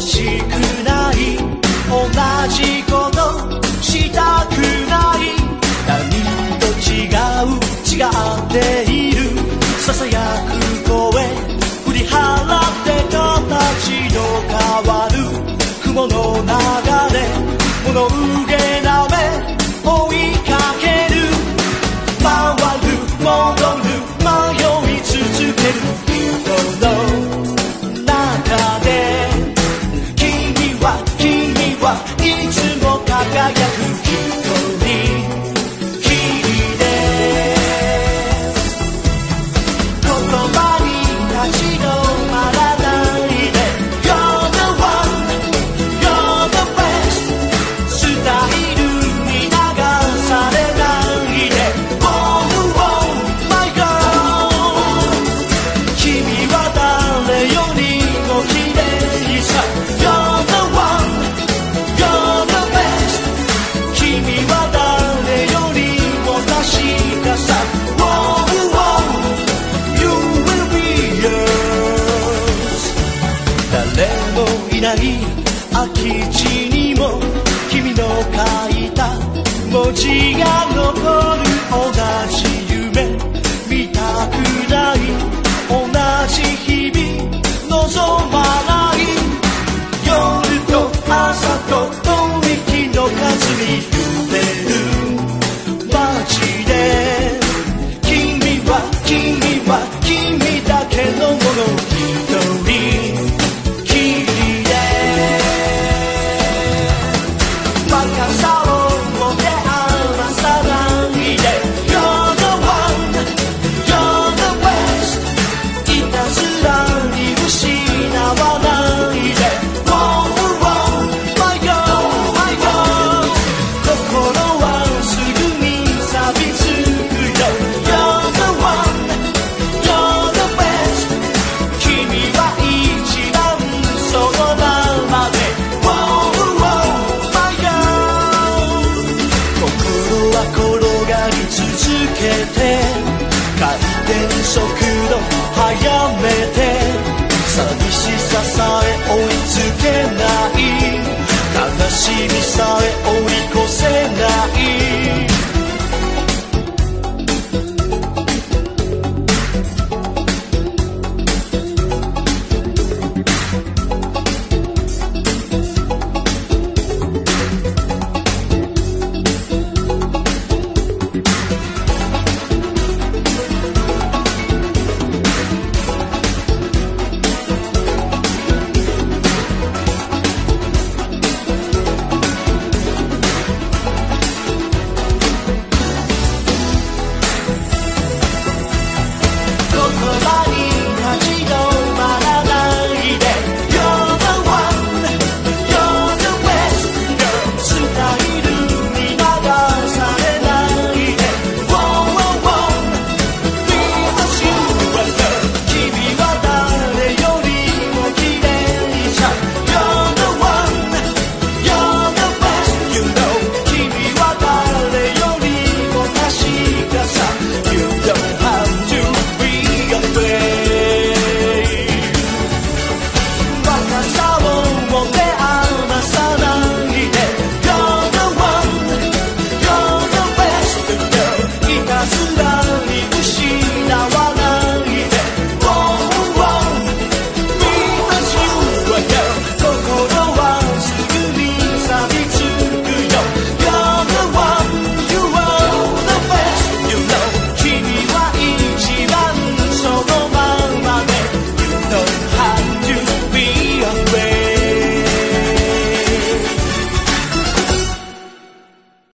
しくない。同じことしたくない。何と違う。違っている。ささやく声振り払って形の変わる。雲の流れ物空き地にも君の書いた文字がは転がり続けて回転速度早めて寂しささえ追いつけない。悲しみさえ